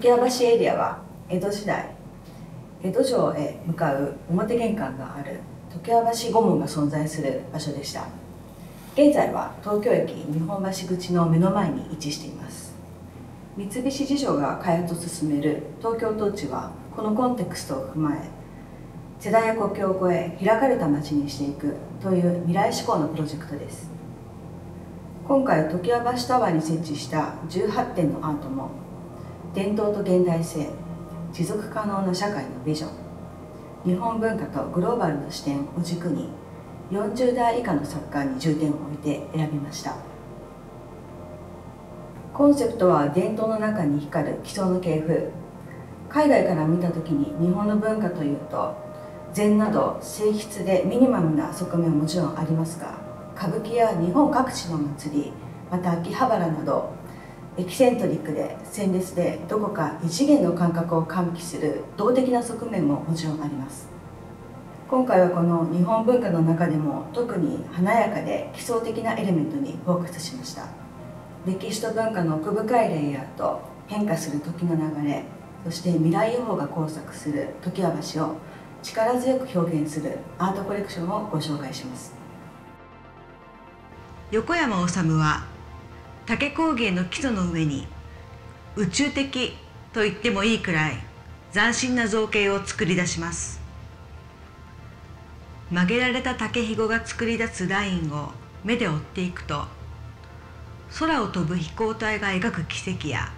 常盤橋エリアは江戸時代江戸城へ向かう表玄関がある常盤橋御門が存在する場所でした。現在は東京駅日本橋口の目の前に位置しています。三菱地所が開発を進める東京統治はこのコンテクストを踏まえ世代や国境を越え開かれた街にしていくという未来志向のプロジェクトです。今回常盤橋タワーに設置した18点のアートも伝統と現代性持続可能な社会のビジョン。日本文化とグローバルの視点を軸に40代以下の作家に重点を置いて選びました。コンセプトは伝統の中に光る基礎の系譜。海外から見た時に日本の文化というと禅など静筆でミニマムな側面はもちろんありますが歌舞伎や日本各地の祭りまた秋葉原などエキセントリックで鮮烈でどこか異次元の感覚を喚起する動的な側面ももちろんあります。今回はこの日本文化の中でも特に華やかで基礎的なエレメントにフォーカスしました。歴史と文化の奥深いレイヤーと変化する時の流れそして未来予報が交錯する常盤橋を力強く表現するアートコレクションをご紹介します。横山治は竹工芸の基礎の上に宇宙的と言ってもいいくらい斬新な造形を作り出します。曲げられた竹ひごが作り出すラインを目で追っていくと空を飛ぶ飛行体が描く奇跡や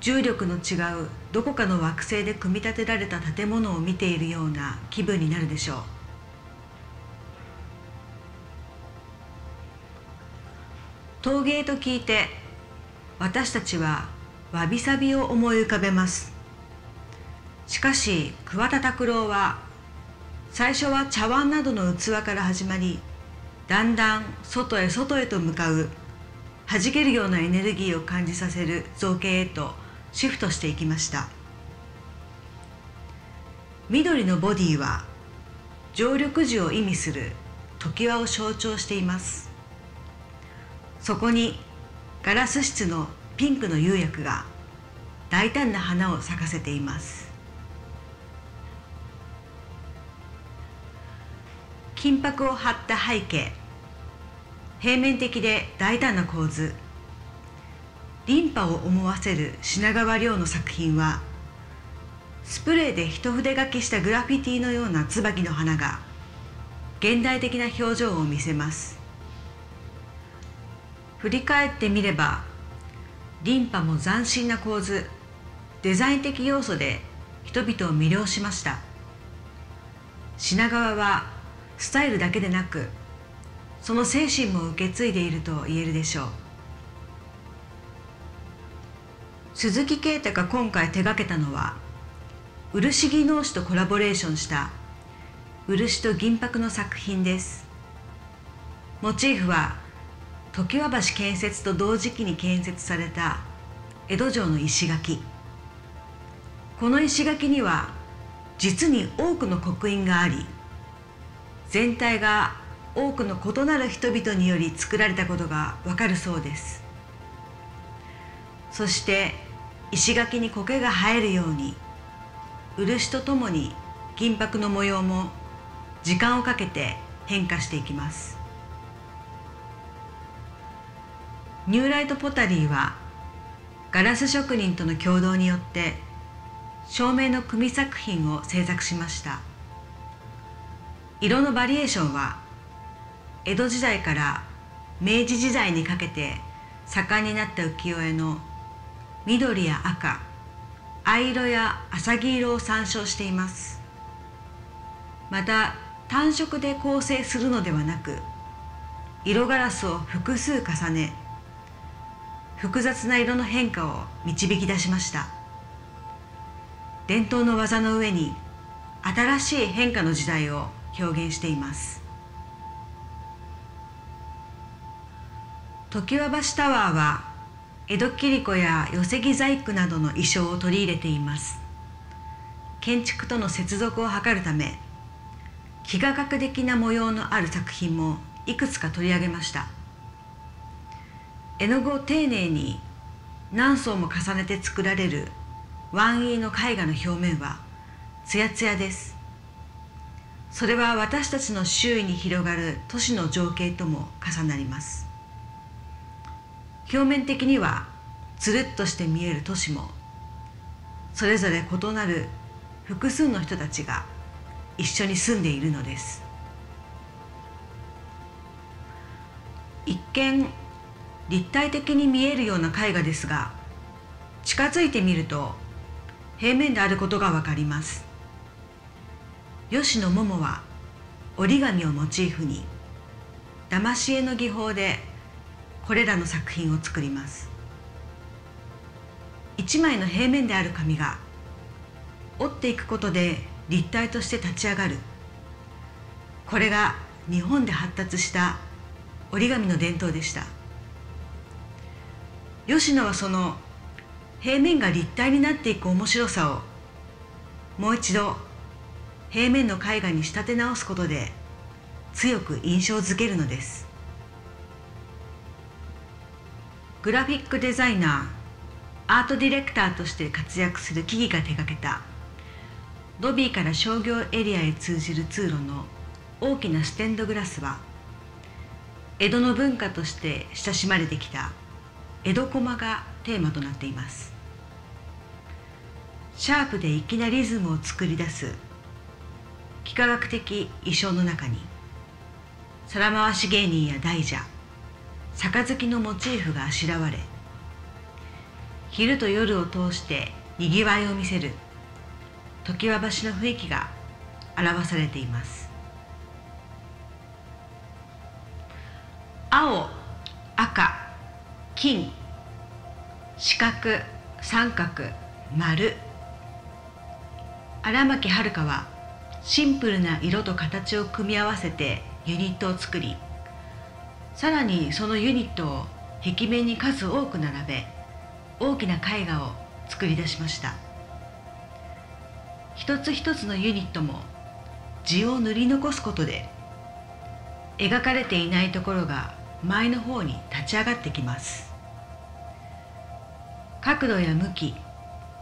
重力の違うどこかの惑星で組み立てられた建物を見ているような気分になるでしょう。陶芸と聞いて私たちはわびさびを思い浮かべます。しかし桑田拓郎は最初は茶碗などの器から始まりだんだん外へ外へと向かう弾けるようなエネルギーを感じさせる造形へとシフトしていきました。緑のボディは常緑樹を意味する常盤を象徴しています。そこにガラス質のピンクの釉薬が大胆な花を咲かせています。金箔を貼った背景平面的で大胆な構図リンパを思わせる品川亮の作品はスプレーで一筆書きしたグラフィティのような椿の花が現代的な表情を見せます。振り返ってみればリンパも斬新な構図デザイン的要素で人々を魅了しました。品川はスタイルだけでなくその精神も受け継いでいると言えるでしょう。鈴木啓太が今回手がけたのは漆技能士とコラボレーションした漆と銀箔の作品です。モチーフは常盤橋建設と同時期に建設された江戸城の石垣。この石垣には実に多くの刻印があり全体が多くの異なる人々により作られたことがわかるそうです。そして石垣に苔が生えるように漆とともに金箔の模様も時間をかけて変化していきます。ニューライトポタリーはガラス職人との共同によって照明の組作品を制作しました。色のバリエーションは江戸時代から明治時代にかけて盛んになった浮世絵の緑や赤藍色や浅黄色を参照しています。また単色で構成するのではなく色ガラスを複数重ね複雑な色の変化を導き出しました。伝統の技の上に新しい変化の時代を表現しています。常盤橋タワーは江戸切子や寄木細工などの衣装を取り入れています。建築との接続を図るため幾何学的な模様のある作品もいくつか取り上げました。絵の具を丁寧に何層も重ねて作られるワンイの絵画の表面はツヤツヤです。それは私たちの周囲に広がる都市の情景とも重なります。表面的にはつるっとして見える都市もそれぞれ異なる複数の人たちが一緒に住んでいるのです。一見立体的に見えるような絵画ですが近づいてみると平面であることがわかります。吉野桃は折り紙をモチーフに騙し絵の技法でこれらの作品を作ります。一枚の平面である紙が折っていくことで立体として立ち上がる。これが日本で発達した折り紙の伝統でした。吉野はその平面が立体になっていく面白さをもう一度平面の絵画に仕立て直すことで強く印象づけるのです。グラフィックデザイナーアートディレクターとして活躍する木々が手掛けたロビーから商業エリアへ通じる通路の大きなステンドグラスは江戸の文化として親しまれてきた。江戸駒がテーマとなっています。シャープで粋なリズムを作り出す幾何学的衣装の中に皿回し芸人や大蛇杯のモチーフがあしらわれ昼と夜を通してにぎわいを見せる常盤橋の雰囲気が表されています。青金四角三角丸。荒牧遥はシンプルな色と形を組み合わせてユニットを作りさらにそのユニットを壁面に数多く並べ大きな絵画を作り出しました。一つ一つのユニットも字を塗り残すことで描かれていないところが前の方に立ち上がってきます。角度や向き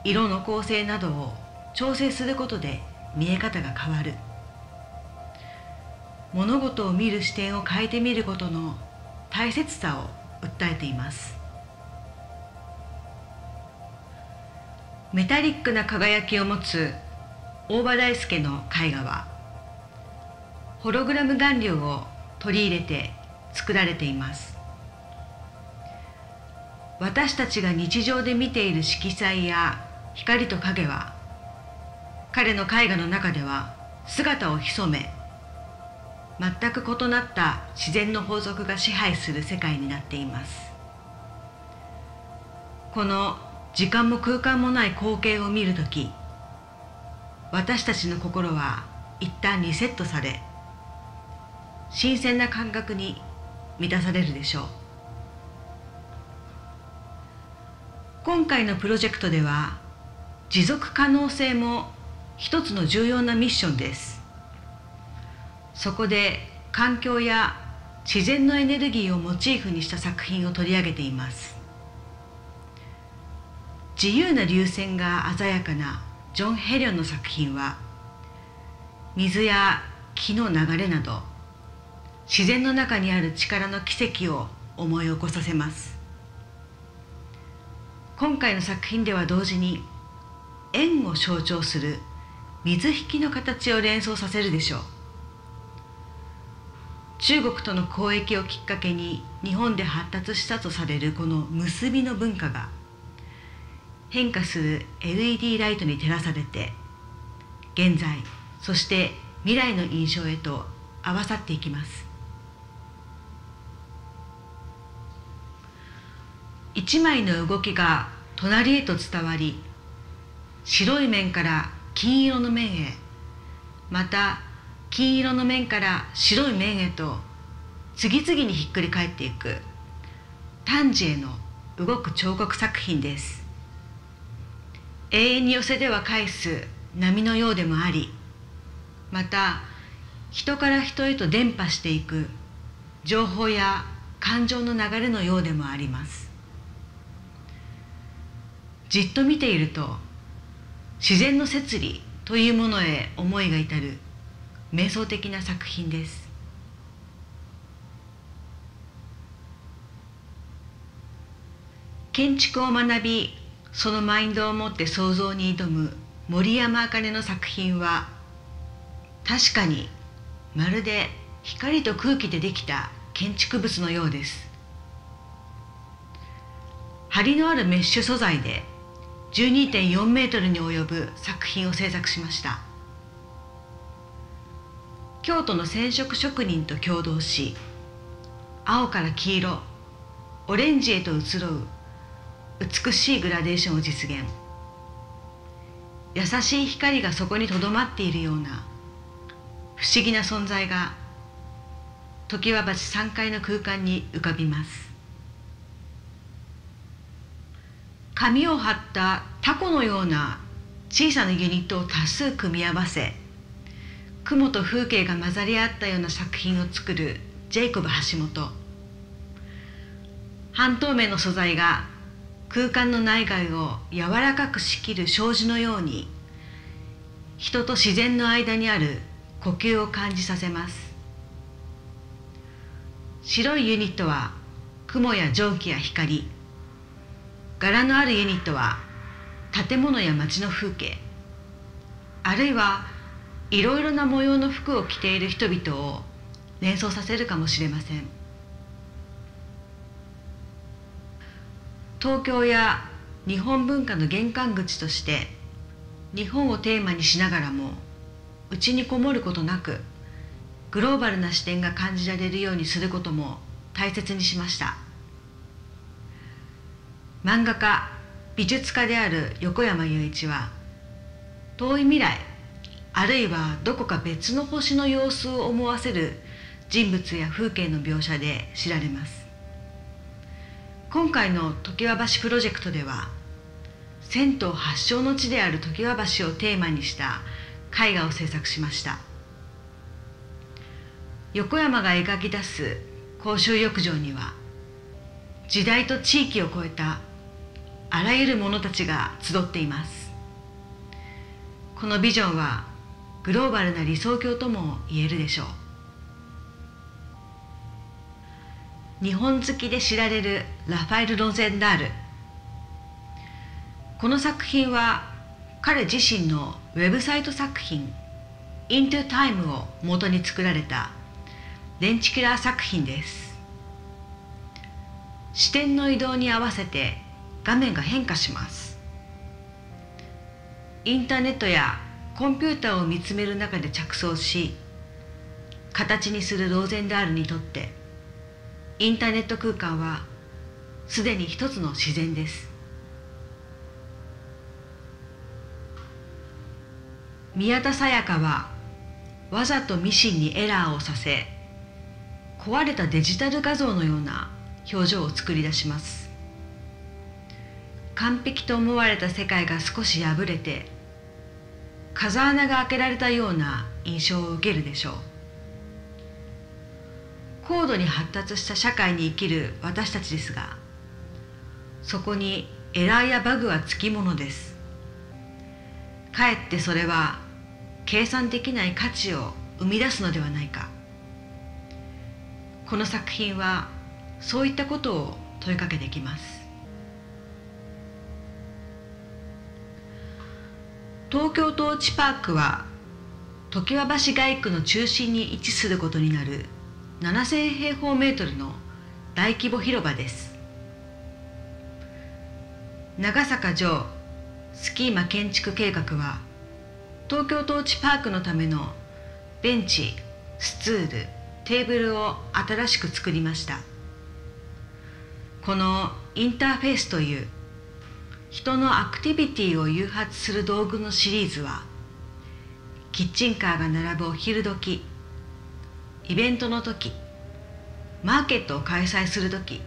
色の構成などを調整することで見え方が変わる。物事を見る視点を変えてみることの大切さを訴えています。メタリックな輝きを持つ大場大輔の絵画はホログラム顔料を取り入れて作られています。私たちが日常で見ている色彩や光と影は彼の絵画の中では姿を潜め全く異なった自然の法則が支配する世界になっています。この時間も空間もない光景を見るとき私たちの心は一旦リセットされ新鮮な感覚に満たされるでしょう。今回のプロジェクトでは持続可能性も一つの重要なミッションです。そこで環境や自然のエネルギーをモチーフにした作品を取り上げています。自由な流線が鮮やかなジョン・ヘリョンの作品は水や木の流れなど自然の中にある力の奇跡を思い起こさせます。今回の作品では同時に円を象徴する水引の形を連想させるでしょう。中国との交易をきっかけに日本で発達したとされるこの結びの文化が変化する LED ライトに照らされて現在そして未来の印象へと合わさっていきます。一枚の動きが隣へと伝わり白い面から金色の面へまた金色の面から白い面へと次々にひっくり返っていく丹治への動く彫刻作品です。永遠に寄せでは返す波のようでもありまた人から人へと伝播していく情報や感情の流れのようでもあります。じっと見ていると自然の摂理というものへ思いが至る瞑想的な作品です。建築を学びそのマインドを持って創造に挑む森山茜の作品は確かにまるで光と空気でできた建築物のようです。張りのあるメッシュ素材で12.4メートルに及ぶ作品を制作しました。京都の染色職人と共同し青から黄色オレンジへと移ろう美しいグラデーションを実現。優しい光がそこにとどまっているような不思議な存在が常盤橋3階の空間に浮かびます。紙を貼ったタコのような小さなユニットを多数組み合わせ雲と風景が混ざり合ったような作品を作るジェイコブ橋本。半透明の素材が空間の内外を柔らかく仕切る障子のように人と自然の間にある呼吸を感じさせます。白いユニットは雲や蒸気や光柄のあるユニットは建物や街の風景あるいはいろいろな模様の服を着ている人々を連想させるかもしれません。東京や日本文化の玄関口として日本をテーマにしながらも内にこもることなくグローバルな視点が感じられるようにすることも大切にしました。漫画家美術家である横山雄一は遠い未来あるいはどこか別の星の様子を思わせる人物や風景の描写で知られます。今回の常盤橋プロジェクトでは銭湯発祥の地である常盤橋をテーマにした絵画を制作しました。横山が描き出す公衆浴場には時代と地域を超えたあらゆる者たちが集っています。このビジョンはグローバルな理想郷とも言えるでしょう。日本好きで知られるラファエル・ロゼンダール。この作品は彼自身のウェブサイト作品「Into Time」を元に作られた電池キラー作品です。視点の移動に合わせて画面が変化します。インターネットやコンピューターを見つめる中で着想し形にするローゼンダールにとってインターネット空間はすでに一つの自然です。宮田沙耶香はわざとミシンにエラーをさせ壊れたデジタル画像のような表情を作り出します。完璧と思われた世界が少し破れて風穴が開けられたような印象を受けるでしょう。高度に発達した社会に生きる私たちですがそこにエラーやバグはつきものです。かえってそれは計算できない価値を生み出すのではないか。この作品はそういったことを問いかけてきます。東京トーチパークは常盤橋街区の中心に位置することになる7000平方メートルの大規模広場です。長坂城スキーマ建築計画は東京トーチパークのためのベンチスツールテーブルを新しく作りました。このインターフェースという人のアクティビティを誘発する道具のシリーズはキッチンカーが並ぶお昼時イベントの時マーケットを開催する時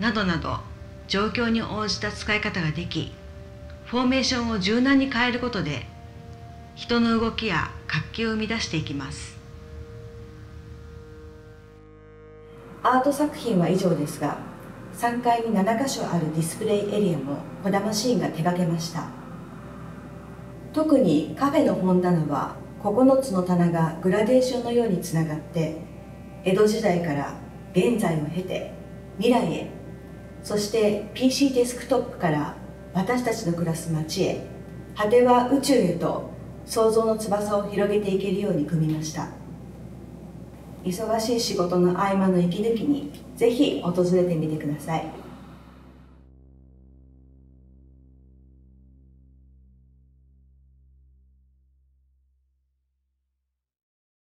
などなど状況に応じた使い方ができフォーメーションを柔軟に変えることで人の動きや活気を生み出していきます。アート作品は以上ですが3階に7箇所あるディスプレイエリアも小玉シーンが手掛けました。特にカフェの本棚は9つの棚がグラデーションのようにつながって江戸時代から現在を経て未来へそして PC デスクトップから私たちの暮らす街へ果ては宇宙へと想像の翼を広げていけるように組みました。忙しい仕事の合間の息抜きにぜひ訪れてみてください。